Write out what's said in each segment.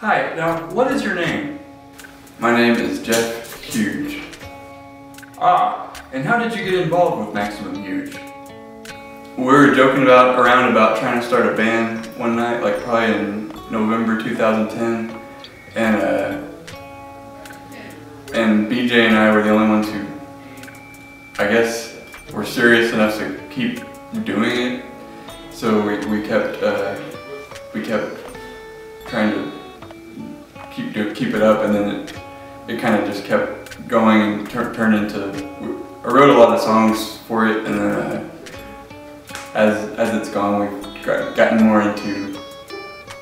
Hi, now what is your name? My name is Jeff Huge. Ah, and how did you get involved with Maximum Huge? We were joking about around about trying to start a band one night, like probably in November 2010, and uh, and BJ and I were the only ones who, I guess, were serious enough to keep doing it. So we, we kept uh, we kept trying to keep do, keep it up, and then it it kind of just kept going and tur- turned into. I wrote a lot of songs for it, and then uh, as as it's gone, we've got, gotten more into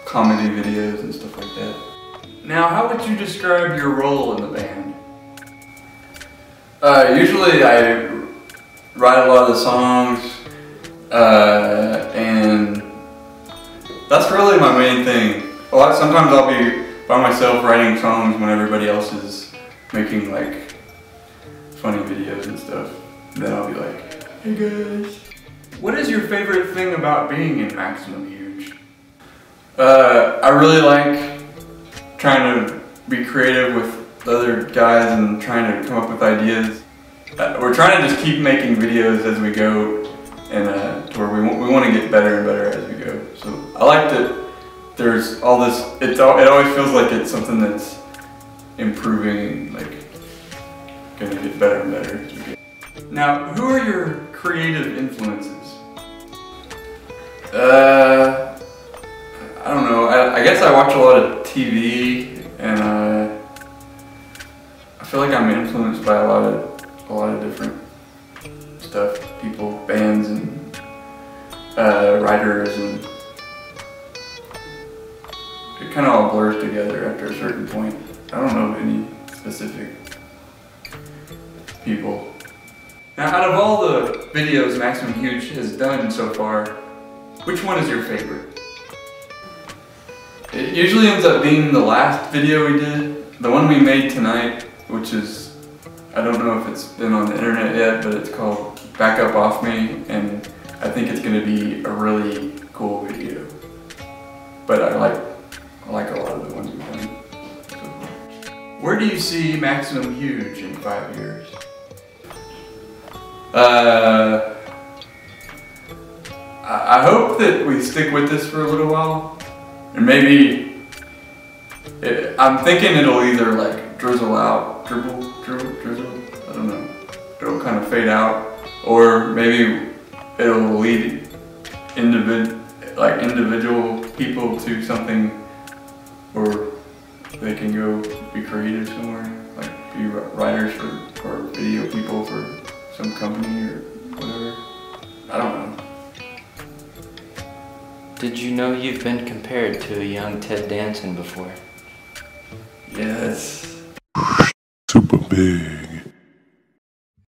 comedy videos and stuff like that. Now, how would you describe your role in the band? Uh, usually, I write a lot of the songs, uh, and that's really my main thing. A lot. Sometimes I'll be by myself writing songs when everybody else is making like funny videos and stuff. then I'll be like, hey guys. What is your favorite thing about being in Maximum Huge? Uh, I really like trying to be creative with other guys and trying to come up with ideas. Uh, we're trying to just keep making videos as we go, and uh, to where we want, we want to get better and better as we go. So I like that there's all this. It's it always feels like it's something that's improving and like gonna get better and better as we go. Now, who are your creative influences? Uh, I don't know. I, I guess I watch a lot of TV, and uh, I feel like I'm influenced by a lot of a lot of different stuff, people, bands, and uh, writers, and it kind of all blurs together after a certain point. I don't know any specific people. Now, out of all the videos Maximum Huge has done so far, which one is your favorite? It usually ends up being the last video we did. The one we made tonight, which is, I don't know if it's been on the internet yet, but it's called Back Up Off Me, and I think it's gonna be a really cool video. But I like, Where do you see Maximum Huge in five years? Uh, I hope that we stick with this for a little while, and maybe it, I'm thinking it'll either like drizzle out, dribble, dribble, drizzle. I don't know. It'll kind of fade out, or maybe it'll lead individ like individual people to something where they can go be creative somewhere, like be writers for or video people for some company or whatever. I don't know. Did you know you've been compared to a young Ted Danson before? Yes. Super big.